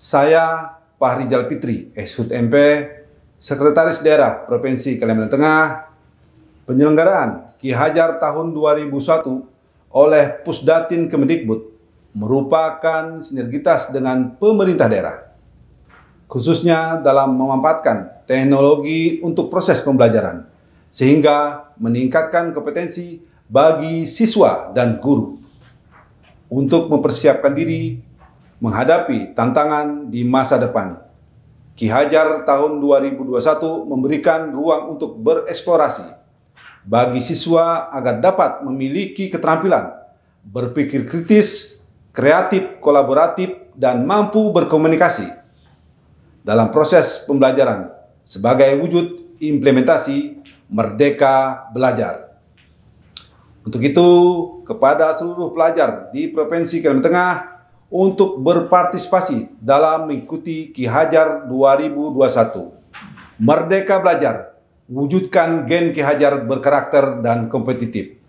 Saya Pak Rijal Fitri, Eshut MP, Sekretaris Daerah Provinsi Kalimantan Tengah, penyelenggaraan Ki Hajar tahun 2001 oleh Pusdatin Kemendikbud merupakan sinergitas dengan pemerintah daerah, khususnya dalam memanfaatkan teknologi untuk proses pembelajaran, sehingga meningkatkan kompetensi bagi siswa dan guru. Untuk mempersiapkan diri menghadapi tantangan di masa depan. Ki Hajar tahun 2021 memberikan ruang untuk bereksplorasi bagi siswa agar dapat memiliki keterampilan berpikir kritis, kreatif, kolaboratif, dan mampu berkomunikasi dalam proses pembelajaran sebagai wujud implementasi Merdeka Belajar. Untuk itu, kepada seluruh pelajar di Provinsi Kalimantan Tengah untuk berpartisipasi dalam mengikuti Ki Hajar 2021. Merdeka Belajar, wujudkan gen Ki Hajar berkarakter dan kompetitif.